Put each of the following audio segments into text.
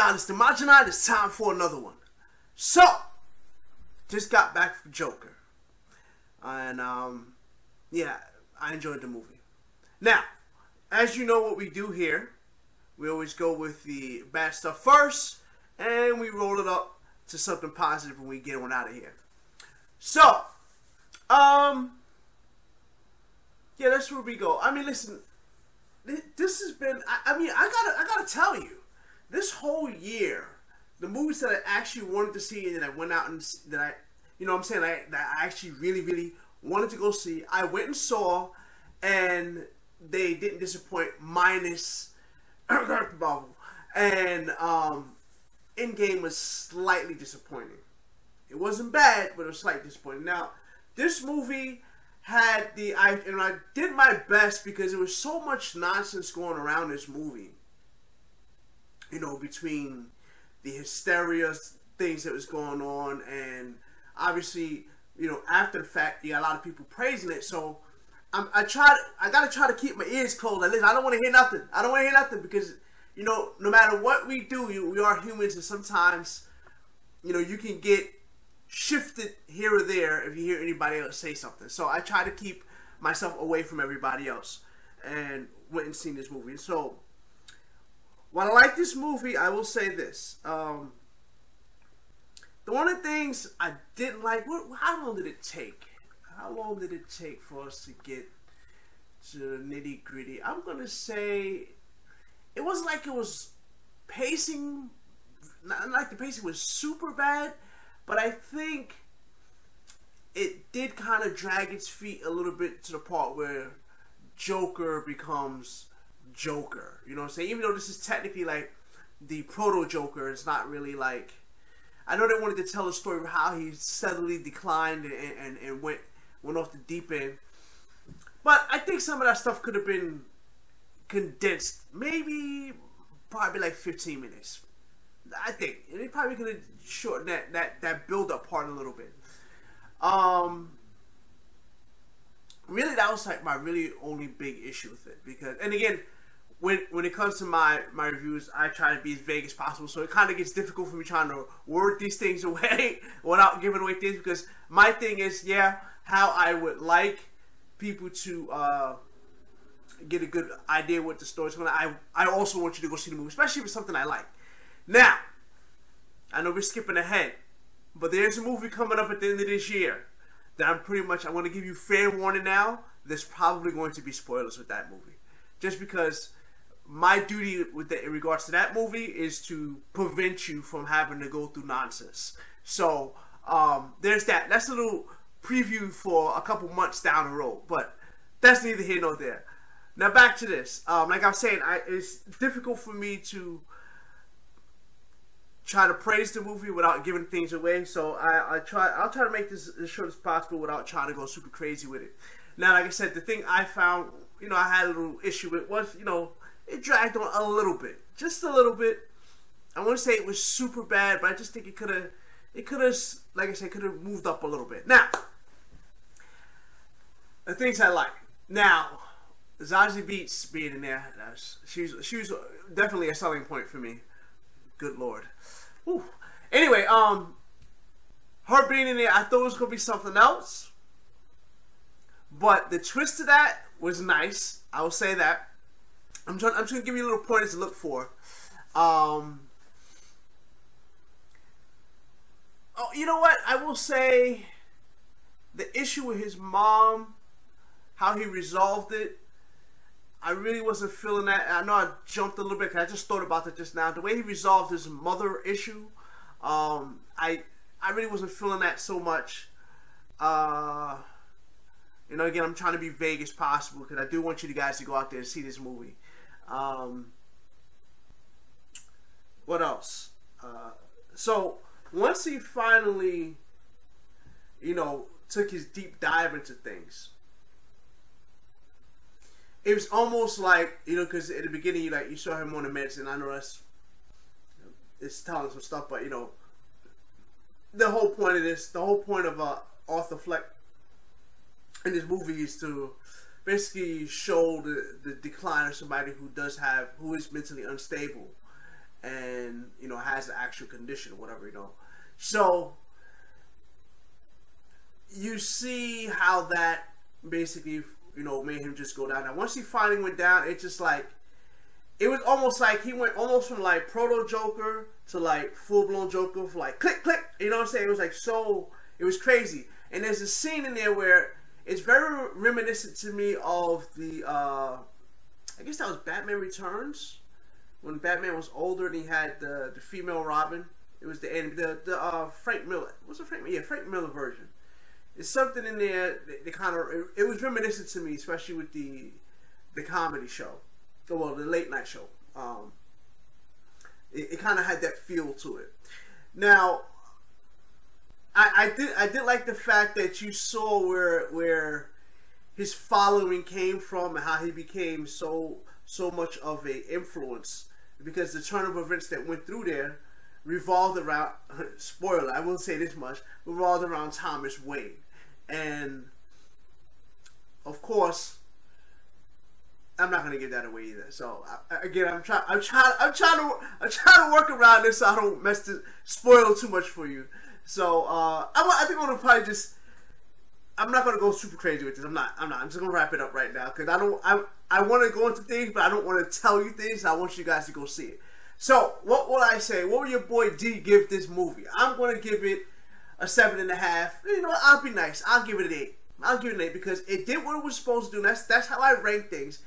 the Majanite. It's time for another one. So, just got back from Joker. And, um, yeah, I enjoyed the movie. Now, as you know what we do here, we always go with the bad stuff first, and we roll it up to something positive when we get one out of here. So, um, yeah, that's where we go. I mean, listen, this has been. I, I mean, I gotta, I gotta tell you, this whole year, the movies that I actually wanted to see and that I went out and that I, you know, what I'm saying I, that I actually really, really wanted to go see, I went and saw, and they didn't disappoint. Minus Marvel, and um, Endgame was slightly disappointing. It wasn't bad, but it was slightly disappointing. Now, this movie had the I and I did my best because there was so much nonsense going around this movie. You know, between the hysteria things that was going on and obviously, you know, after the fact, you got a lot of people praising it. So I'm, I try. I gotta try to keep my ears closed. I listen. I don't want to hear nothing. I don't want to hear nothing because you know, no matter what we do, you, we are humans, and sometimes, you know, you can get shifted here or there if you hear anybody else say something. So I try to keep myself away from everybody else and went and seen this movie. So while I like this movie, I will say this. Um, the one of the things I didn't like, what, how long did it take? How long did it take for us to get to the nitty gritty? I'm going to say it wasn't like it was pacing, not like the pacing was super bad but I think it did kind of drag its feet a little bit to the part where Joker becomes Joker. You know what I'm saying? Even though this is technically like the proto Joker, it's not really like. I know they wanted to tell a story of how he steadily declined and, and, and went went off the deep end. But I think some of that stuff could have been condensed, maybe probably like 15 minutes. I think and they probably could have shortened that that that build up part a little bit. Um, really, that was like my really only big issue with it because, and again, when when it comes to my my reviews, I try to be as vague as possible. So it kind of gets difficult for me trying to word these things away without giving away things because my thing is, yeah, how I would like people to. Uh, get a good idea what the story's going I I also want you to go see the movie, especially if it's something I like. Now, I know we're skipping ahead, but there's a movie coming up at the end of this year that I'm pretty much, I want to give you fair warning now. There's probably going to be spoilers with that movie. Just because my duty with the, in regards to that movie is to prevent you from having to go through nonsense. So, um, there's that. That's a little preview for a couple months down the road, but that's neither here nor there. Now back to this. Um, like I was saying, I, it's difficult for me to try to praise the movie without giving things away. So I, I try I'll try to make this as short as possible without trying to go super crazy with it. Now, like I said, the thing I found, you know, I had a little issue with was, you know, it dragged on a little bit, just a little bit. I want to say it was super bad, but I just think it could have, it could have, like I said, could have moved up a little bit. Now, the things I like. Now, Zazie Beetz being in there, she's she was definitely a selling point for me. Good lord. Anyway, um, her being in there, I thought it was gonna be something else, but the twist to that was nice. I will say that. I'm trying. I'm just gonna give you a little pointers to look for. Um. Oh, you know what? I will say the issue with his mom, how he resolved it. I really wasn't feeling that. I know I jumped a little bit. I just thought about that just now. The way he resolved his mother issue, um, I I really wasn't feeling that so much. Uh, you know, again, I'm trying to be vague as possible because I do want you guys to go out there and see this movie. Um, what else? Uh, so once he finally, you know, took his deep dive into things it was almost like you know because at the beginning you like you saw him on the medicine. I know that's it's telling some stuff, but you know the whole point of this, the whole point of uh, Arthur Fleck in this movie is to basically show the, the decline of somebody who does have who is mentally unstable and you know has the actual condition or whatever you know. So you see how that basically you know made him just go down. Now once he finally went down, it just like it was almost like he went almost from like proto Joker to like full blown Joker like click click. You know what I'm saying? It was like so it was crazy. And there's a scene in there where it's very reminiscent to me of the uh I guess that was Batman Returns when Batman was older and he had the the female Robin. It was the the the uh, Frank Miller. What's the Frank? Yeah, Frank Miller version. It's something in there that, that kind of it, it, was reminiscent to me, especially with the the comedy show, or well, the late night show. Um, it, it kind of had that feel to it. Now, I, I did I did like the fact that you saw where where his following came from and how he became so so much of a influence because the turn of events that went through there revolved around spoiler I won't say this much revolved around Thomas Wayne and of course I'm not gonna give that away either. So I, again, I'm trying, I'm trying, I'm trying to, I'm trying to work around this so I don't mess to spoil too much for you. So uh, I, I think I'm gonna probably just. I'm not gonna go super crazy with this. I'm not. I'm not. I'm just gonna wrap it up right now because I don't. I I want to go into things, but I don't want to tell you things. I want you guys to go see it. So what will I say? What will your boy D give this movie? I'm gonna give it a seven and a half. You know, I'll be nice. I'll give it an eight. I'll give it an eight because it did what it was supposed to do. That's that's how I rank things.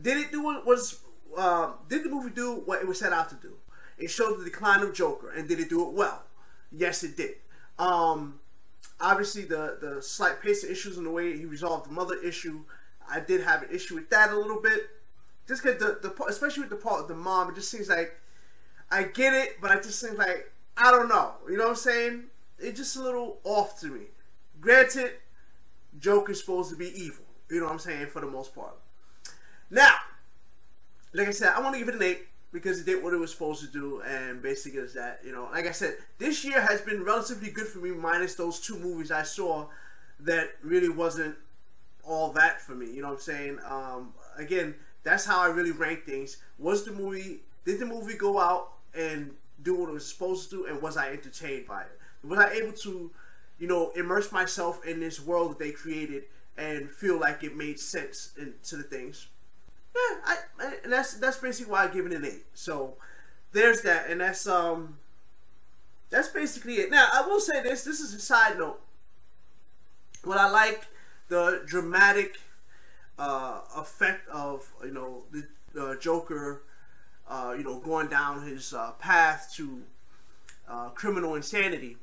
Did it do what was? Uh, did the movie do what it was set out to do? It showed the decline of Joker, and did it do it well? Yes, it did. Um, obviously, the the slight pacing issues and the way he resolved the mother issue, I did have an issue with that a little bit. Just because the, the especially with the part of the mom, it just seems like I get it, but I just seems like I don't know. You know what I'm saying? It's just a little off to me. Granted, Joker's supposed to be evil. You know what I'm saying? For the most part. Now, like I said, I want to give it an eight because it did what it was supposed to do, and basically is that you know, like I said, this year has been relatively good for me, minus those two movies I saw that really wasn't all that for me. You know what I'm saying? Um, again, that's how I really rank things. Was the movie? Did the movie go out and do what it was supposed to do, and was I entertained by it? Was I able to, you know, immerse myself in this world that they created and feel like it made sense in, to the things? Yeah, I, I, that's that's basically why I give it an eight. So there's that, and that's um that's basically it. Now I will say this. This is a side note. What I like the dramatic uh, effect of you know the uh, Joker, uh, you know, going down his uh, path to uh, criminal insanity.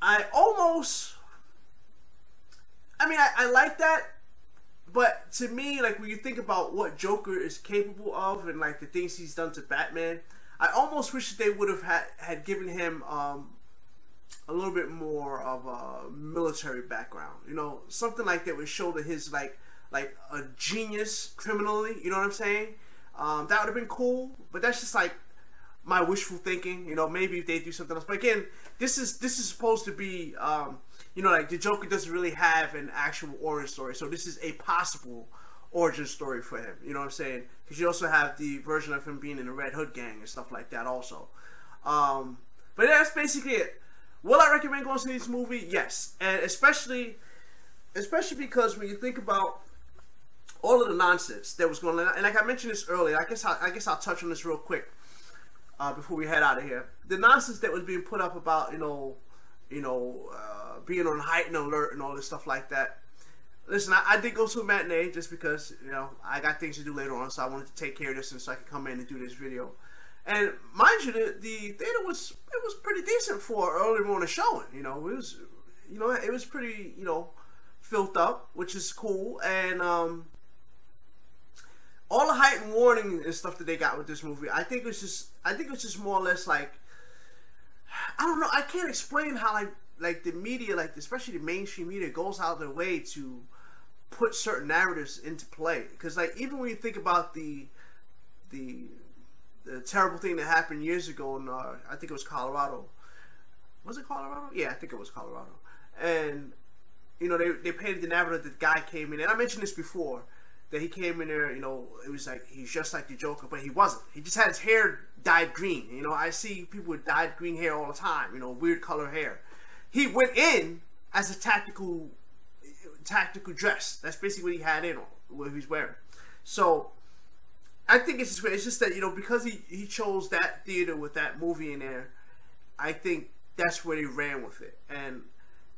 I almost, I mean, I, I like that but to me, like when you think about what Joker is capable of and like the things he's done to Batman, I almost wish that they would have had had given him um, a little bit more of a military background. You know, something like that would show that his like like a genius criminally. You know what I'm saying? Um, that would have been cool. But that's just like my wishful thinking. You know, maybe if they do something else. But again, this is this is supposed to be. Um, you know, like the Joker doesn't really have an actual origin story, so this is a possible origin story for him. You know what I'm saying? Because you also have the version of him being in the Red Hood gang and stuff like that, also. Um, but that's basically it. Will I recommend going to see this movie? Yes, and especially, especially because when you think about all of the nonsense that was going on, and like I mentioned this earlier, I guess I, I guess I'll touch on this real quick uh, before we head out of here. The nonsense that was being put up about you know, you know. Uh, being on heightened alert and all this stuff like that. Listen, I, I, did go to a matinee just because you know I got things to do later on, so I wanted to take care of this and so I could come in and do this video. And mind you, the, the theater was it was pretty decent for early morning showing. You know, it was you know it was pretty you know filled up, which is cool. And um, all the heightened warning and stuff that they got with this movie, I think it's just I think it's just more or less like I don't know. I can't explain how like like the media, like especially the mainstream media, goes out of their way to put certain narratives into play. Because like even when you think about the the the terrible thing that happened years ago in uh, I think it was Colorado. Was it Colorado? Yeah, I think it was Colorado. And you know they they painted the narrative that the guy came in, and I mentioned this before that he came in there, you know, it was like he's just like the Joker, but he wasn't. He just had his hair dyed green. You know, I see people with dyed green hair all the time. You know, weird color hair. He went in as a tactical, tactical dress. That's basically what he had in what he was wearing. So, I think it's just it's just that you know because he he chose that theater with that movie in there, I think that's where he ran with it. And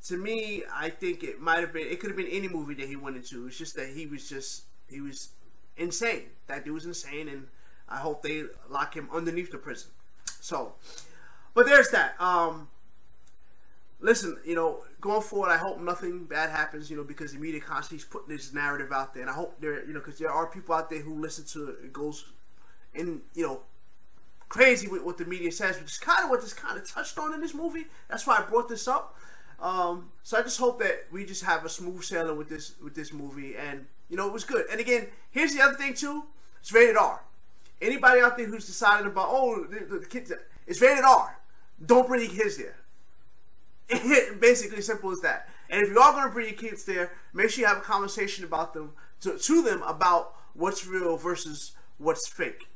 to me, I think it might have been it could have been any movie that he went into. It's just that he was just he was insane. That dude was insane, and I hope they lock him underneath the prison. So, but there's that. Um, listen, you know, going forward, I hope nothing bad happens. You know, because the media constantly is putting this narrative out there, and I hope there, you know, because there are people out there who listen to it, goes in, you know, crazy with what the media says, which is kind of what this kind of touched on in this movie. That's why I brought this up. Um, so I just hope that we just have a smooth sailing with this with this movie, and you know it was good. And again, here's the other thing too: it's rated R. Anybody out there who's deciding about oh the, the kids, it's rated R. Don't bring your kids there. Basically, simple as that. And if you are going to bring your kids there, make sure you have a conversation about them to, to them about what's real versus what's fake.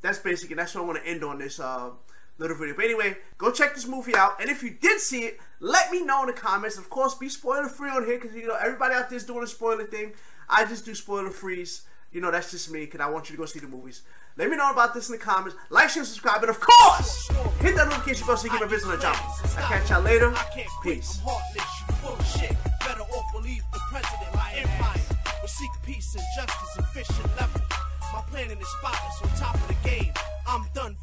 That's basically that's what I want to end on this uh, little video. But anyway, go check this movie out. And if you did see it, let me know in the comments. Of course, be spoiler free on here because you know everybody out there is doing a spoiler thing. I just do spoiler freeze. You know that's just me because I want you to go see the movies. Let me know about this in the comments. Like, share, subscribe, and of course, hit that notification bell so you can get my videos on the channel. I'll catch y'all later. Peace. And justice and level. My planet is spotless on top of the game. I'm done